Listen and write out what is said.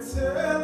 C'est la